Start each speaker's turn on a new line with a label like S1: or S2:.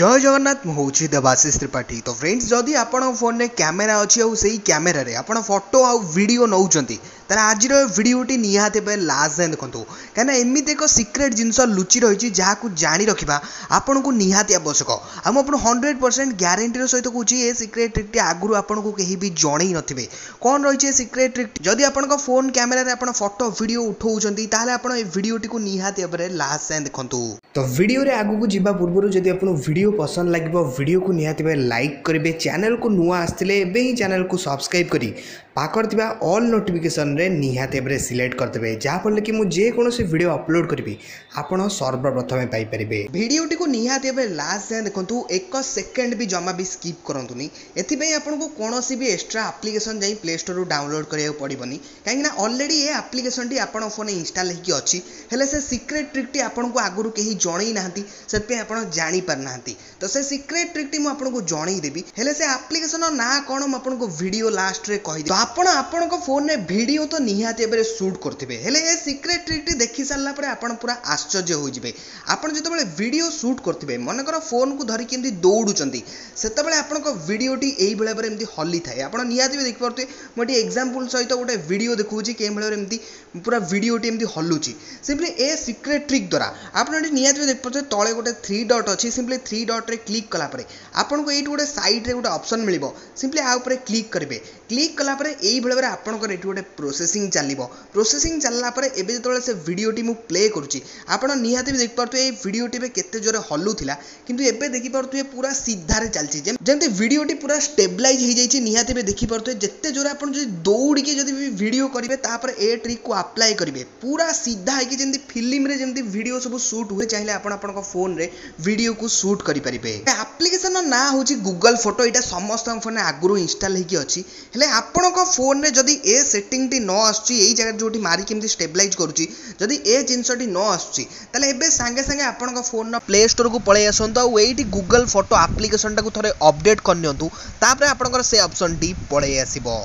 S1: জয় জগন্নাথ মু হচ্ছে দেবাশিষ ত্রিপাঠী তো ফ্রেন্ডস যদি আপনার ফোনে ক্যামেরা অছি সেই ক্যামেরার আপনার ফটো আউ ভিডিও নৌকরি तेरे आज भिडटी निहाते लास्ट जाए देखो कहीं एमती एक सिक्रेट जिन लुचि रही जहाँ को जाणी रखा आपन को निहाती आवश्यक आम हंड्रेड परसेंट ग्यारंटी सहित तो कौन ये सिक्रेट ट्रिक्ट आगू आपको कहीं भी जन ही कौन रही है सिक्रेट तो ट्रिक जदि आप फोन क्यमेर में आज फटो भिड उठाऊँचे आप भिडटी को निहाती भाव में लास्ट जाए देखो तो भिडियो आगे जावा पूर्व जदि आप भिड पसंद लगे भिडियो को निहाती भाव लाइक करेंगे चैनल को नुआ आसते ही चैनल को सब्सक्राइब कर ପାଖରେ ଥିବା ଅଲ୍ ନୋଟିଫିକେସନ୍ରେ ନିହାତି ଭାବରେ ସିଲେକ୍ଟ କରିଦେବେ ଯାହାଫଳରେ କି ମୁଁ ଯେକୌଣସି ଭିଡ଼ିଓ ଅପଲୋଡ଼ କରିବି ଆପଣ ସର୍ବପ୍ରଥମେ ପାଇପାରିବେ ଭିଡ଼ିଓଟିକୁ ନିହାତି ଭାବେ ଲାଷ୍ଟ ଯାଏଁ ଦେଖନ୍ତୁ ଏକ ସେକେଣ୍ଡ ବି ଜମା ବି ସ୍କିପ୍ କରନ୍ତୁନି ଏଥିପାଇଁ ଆପଣଙ୍କୁ କୌଣସି ବି ଏକ୍ସଟ୍ରା ଆପ୍ଲିକେସନ୍ ଯାଇ ପ୍ଲେ ଷ୍ଟୋରରୁ ଡାଉନଲୋଡ଼୍ କରିବାକୁ ପଡ଼ିବନି କାହିଁକିନା ଅଲରେଡ଼ି ଏ ଆପ୍ଲିକେସନ୍ଟି ଆପଣଙ୍କ ଫୋନ୍ରେ ଇନଷ୍ଟାଲ୍ ହେଇକି ଅଛି ହେଲେ ସେ ସିକ୍ରେଟ୍ ଟ୍ରିକ୍ଟି ଆପଣଙ୍କୁ ଆଗରୁ କେହି ଜଣେଇ ନାହାନ୍ତି ସେଥିପାଇଁ ଆପଣ ଜାଣିପାରିନାହାନ୍ତି ତ ସେ ସିକ୍ରେଟ୍ ଟ୍ରିକ୍ଟି ମୁଁ ଆପଣଙ୍କୁ ଜଣେଇଦେବି ହେଲେ ସେ ଆପ୍ଲିକେସନ୍ର ନାଁ କ'ଣ ମୁଁ ଆପଣଙ୍କୁ ଭିଡ଼ିଓ ଲାଷ୍ଟରେ କହିଦେବି आपण आपण को फोन में वीडियो तो निहाती बेरे शूट करथिबे हेले ए सिक्रेट ट्रिक टी देखी सालला आपरा आश्चर्य हो जिबे आपण जते बेले वीडियो शूट करथिबे मन कर फोन को धरि किंदी दौडु चंदी सेते बेले आपण को वीडियो टी एई बेले बेरे थाए आपण निहाते देख पारे मोटी एग्जांपल सहित गोटे वीडियो देखु जी केम बेले एमदी पूरा वीडियो टी एमदी सिंपली ए सिक्रेट ट्रिक द्वारा आपड़ी निहाते बे देख परते तळे गोटे 3 डॉट अछि सिंपली 3 डॉट क्लिक कला पर आपण गोटे साइड रे गोटे ऑप्शन मिलिबो सिंपली आ क्लिक करेंगे क्लिक कला এইভাবে ଭାବରେ ଆପଣଙ୍କର ଏଠି ଗୋଟେ ପ୍ରୋସେସିଂ ଚାଲିବ ପ୍ରୋସେସିଂ ଚାଲିଲା ପରେ ଏବେ ଯେତେବେଳେ ସେ ଭିଡ଼ିଓଟି ମୁଁ ପ୍ଲେ କରୁଛି ଆପଣ ନିହାତି ବି ଦେଖିପାରୁଥିବେ ଏଇ ଭିଡ଼ିଓଟିରେ କେତେ ଜୋରେ ହଲୁଥିଲା କିନ୍ତୁ ଏବେ ଦେଖିପାରୁଥିବେ ପୁରା ସିଧାରେ ଚାଲିଛି ଯେମିତି ଭିଡ଼ିଓଟି ପୁରା ଷ୍ଟେବଲାଇଜ୍ ହେଇଯାଇଛି ନିହାତି ବି ଦେଖିପାରୁଥିବେ ଯେତେ ଜୋରେ ଆପଣ ଯଦି ଦୌଡ଼ିକି ଯଦି ବି ଭିଡ଼ିଓ କରିବେ ତାପରେ ଏ ଟ୍ରିକ୍କୁ ଆପ୍ଲାଏ କରିବେ ପୁରା ସିଧା ହେଇକି ଯେମିତି ଫିଲ୍ମରେ ଯେମିତି ଭିଡ଼ିଓ ସବୁ ସୁଟ୍ ହୁଏ ଚାହିଁଲେ ଆପଣ ଆପଣଙ୍କ ଫୋନ୍ରେ ଭିଡ଼ିଓକୁ ସୁଟ୍ କରିପାରିବେ ଆପ୍ଲିକେସନ୍ର ନାଁ ହେଉଛି ଗୁଗଲ୍ ଫଟୋ ଏଇଟା ସମସ୍ତଙ୍କ ଫୋନ୍ରେ ଆଗରୁ ଇନଷ୍ଟାଲ୍ ହେଇକି ଅଛି ହେଲେ ଆପଣଙ୍କ ફોન ને જોદી એ સેટિંગટી નો આસચી એ જગા જોટી મારી કેમતી સ્ટેબિલાઈઝ કરુચી જોદી એ જિન્સટી નો આસચી તલે એબે સંગે સંગે આપણો ફોન નો પ્લે સ્ટોર કુ પોળે આસંતો ઓ વેઈટી ગુગલ ફોટો એપ્લિકેશન ટાકુ થોરે અપડેટ કરન્યંતુ તાપરે આપણો સે ઓપ્શન ડી પોળે આસિબો